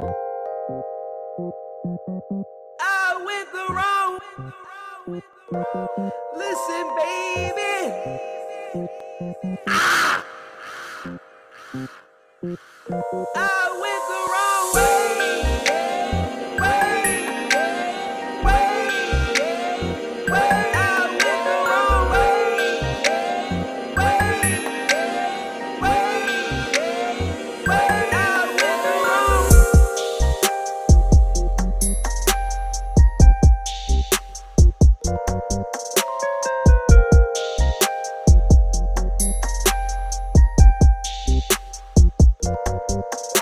I went the wrong. Listen, baby. Ah! I went. Thank you